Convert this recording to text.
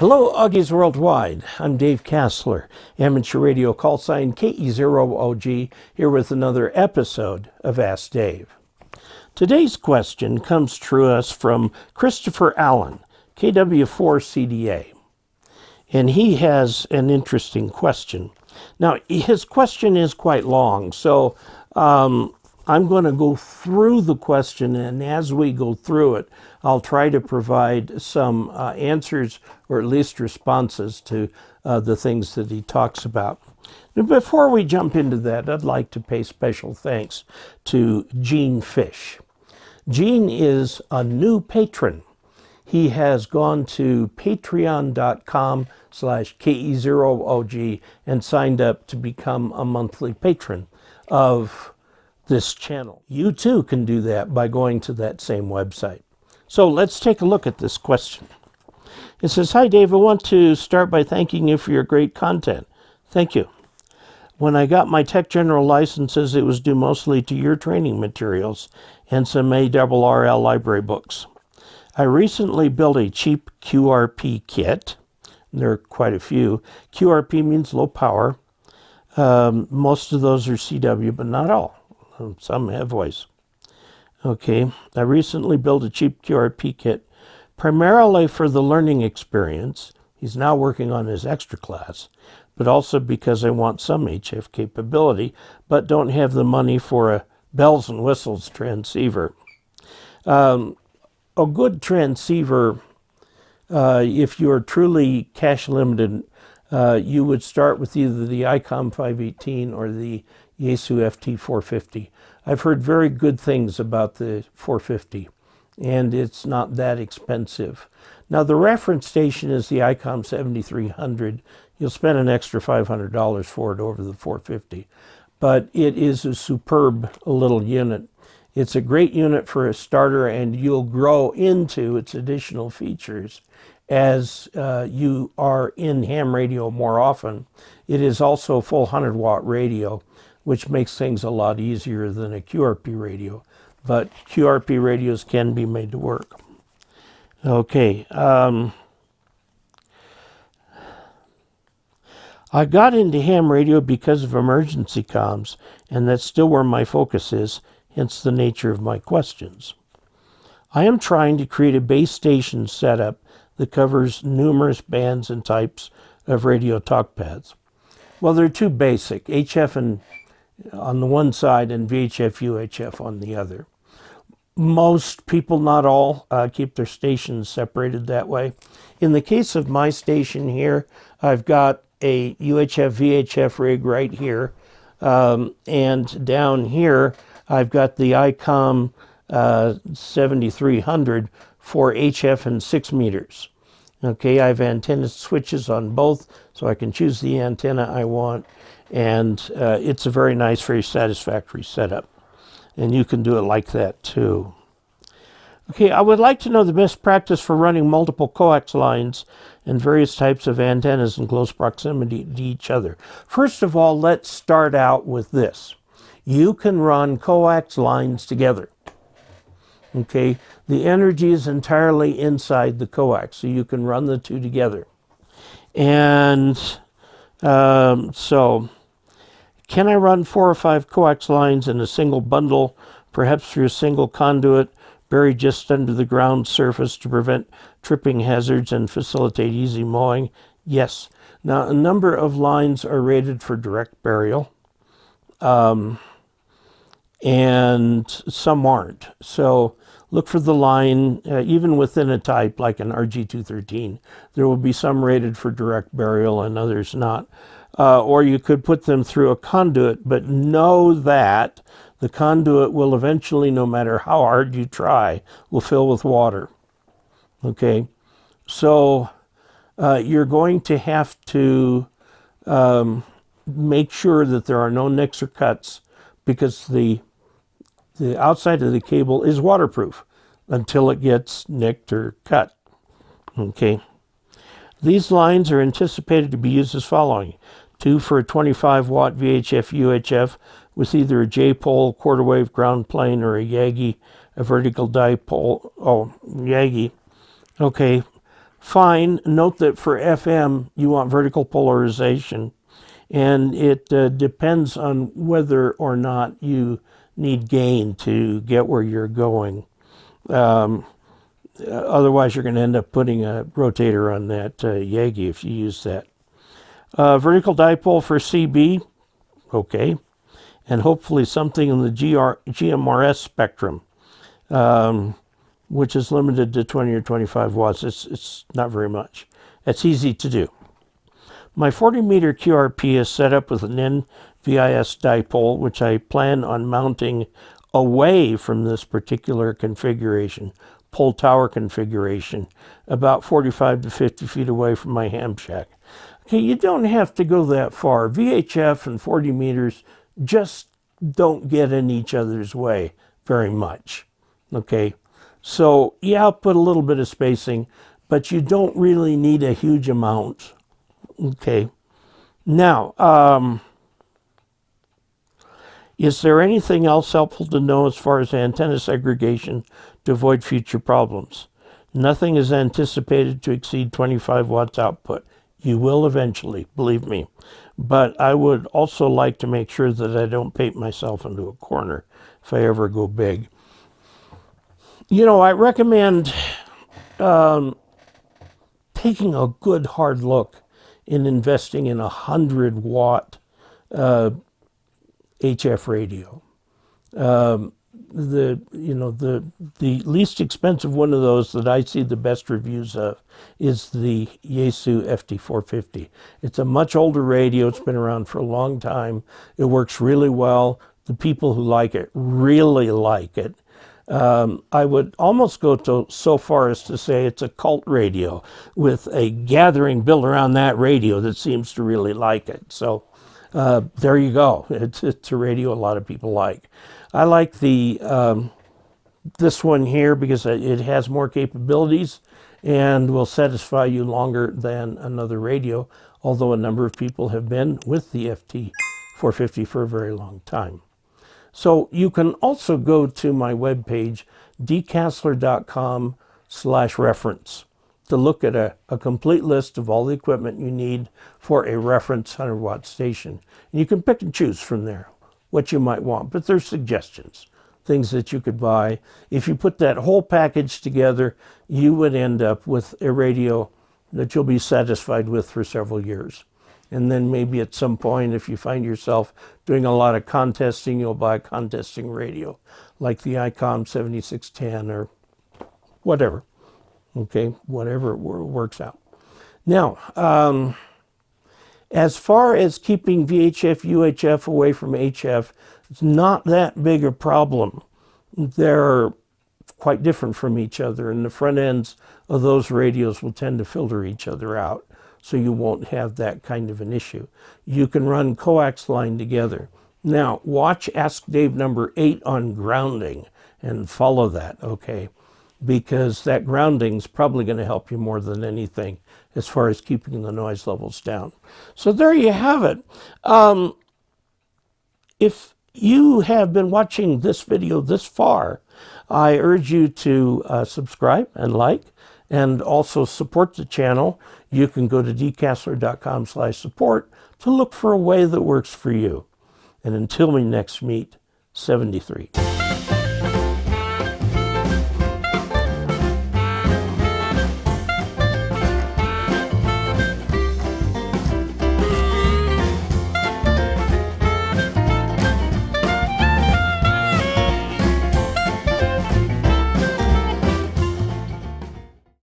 Hello, Augies Worldwide. I'm Dave Casler, amateur radio call sign KE0OG, here with another episode of Ask Dave. Today's question comes to us from Christopher Allen, KW4CDA. And he has an interesting question. Now, his question is quite long, so um, I'm going to go through the question, and as we go through it, I'll try to provide some uh, answers or at least responses to uh, the things that he talks about. before we jump into that, I'd like to pay special thanks to Gene Fish. Gene is a new patron. He has gone to patreon.com slash KE0OG and signed up to become a monthly patron of this channel. You too can do that by going to that same website. So let's take a look at this question. It says, Hi Dave, I want to start by thanking you for your great content. Thank you. When I got my Tech General licenses, it was due mostly to your training materials and some ARRL library books. I recently built a cheap QRP kit. There are quite a few. QRP means low power. Um, most of those are CW, but not all. Some have voice. Okay, I recently built a cheap QRP kit primarily for the learning experience. He's now working on his extra class, but also because I want some HF capability, but don't have the money for a bells and whistles transceiver. Um, a good transceiver, uh, if you're truly cash limited, uh, you would start with either the ICOM 518 or the Yaesu FT450. I've heard very good things about the 450 and it's not that expensive. Now the reference station is the ICOM 7300. You'll spend an extra $500 for it over the 450, but it is a superb little unit. It's a great unit for a starter and you'll grow into its additional features as uh, you are in ham radio more often. It is also a full 100 watt radio which makes things a lot easier than a QRP radio. But QRP radios can be made to work. Okay. Um, I got into ham radio because of emergency comms, and that's still where my focus is, hence the nature of my questions. I am trying to create a base station setup that covers numerous bands and types of radio talk pads. Well, they're too basic. HF and on the one side and VHF UHF on the other. Most people, not all, uh, keep their stations separated that way. In the case of my station here, I've got a UHF VHF rig right here. Um, and down here, I've got the ICOM uh, 7300 for HF and 6 meters. Okay, I have antenna switches on both, so I can choose the antenna I want and uh, it's a very nice, very satisfactory setup. And you can do it like that too. Okay, I would like to know the best practice for running multiple coax lines and various types of antennas in close proximity to each other. First of all, let's start out with this. You can run coax lines together. Okay, the energy is entirely inside the coax, so you can run the two together. And um, so can I run four or five coax lines in a single bundle, perhaps through a single conduit buried just under the ground surface to prevent tripping hazards and facilitate easy mowing? Yes. Now, a number of lines are rated for direct burial, um, and some aren't. So look for the line, uh, even within a type like an RG213. There will be some rated for direct burial and others not uh, or you could put them through a conduit, but know that the conduit will eventually, no matter how hard you try, will fill with water. Okay, so uh, you're going to have to um, make sure that there are no nicks or cuts because the the outside of the cable is waterproof until it gets nicked or cut. Okay. These lines are anticipated to be used as following. Two for a 25 watt VHF UHF with either a J-pole, quarter wave ground plane, or a Yagi, a vertical dipole. Oh, Yagi. Okay. fine. Note that for FM, you want vertical polarization, and it uh, depends on whether or not you need gain to get where you're going. Um, otherwise, you're going to end up putting a rotator on that uh, Yagi if you use that. Uh, vertical dipole for CB, okay, and hopefully something in the GR, GMRS spectrum. Um, which is limited to 20 or 25 watts. It's, it's not very much. It's easy to do. My 40 meter QRP is set up with an NVIS dipole, which I plan on mounting away from this particular configuration, pole tower configuration, about 45 to 50 feet away from my ham shack. Okay, you don't have to go that far. VHF and 40 meters just don't get in each other's way very much. Okay, so yeah, I'll put a little bit of spacing, but you don't really need a huge amount. Okay. Now, um, is there anything else helpful to know as far as antenna segregation to avoid future problems? Nothing is anticipated to exceed 25 watts output. You will eventually, believe me. But I would also like to make sure that I don't paint myself into a corner if I ever go big you know, I recommend um, taking a good hard look in investing in a 100 watt uh, HF radio. Um, the you know the the least expensive one of those that I see the best reviews of is the Yaesu FT450. It's a much older radio. It's been around for a long time. It works really well. The people who like it really like it. Um, I would almost go to so far as to say it's a cult radio with a gathering built around that radio that seems to really like it. So uh, there you go. It's, it's a radio a lot of people like. I like the um, this one here because it has more capabilities and will satisfy you longer than another radio, although a number of people have been with the FT450 for a very long time. So you can also go to my webpage, dcasler.com slash reference to look at a, a complete list of all the equipment you need for a reference 100 watt station. And you can pick and choose from there what you might want, but there's suggestions, things that you could buy. If you put that whole package together, you would end up with a radio that you'll be satisfied with for several years. And then maybe at some point, if you find yourself doing a lot of contesting, you'll buy a contesting radio like the ICOM 7610 or whatever. Okay, whatever works out. Now, um, as far as keeping VHF, UHF away from HF, it's not that big a problem. They're quite different from each other, and the front ends of those radios will tend to filter each other out so you won't have that kind of an issue. You can run coax line together. Now, watch Ask Dave number eight on grounding and follow that, okay? Because that grounding is probably going to help you more than anything as far as keeping the noise levels down. So there you have it. Um, if you have been watching this video this far, I urge you to uh, subscribe and like and also support the channel, you can go to dcasler.com slash support to look for a way that works for you. And until we next meet, 73.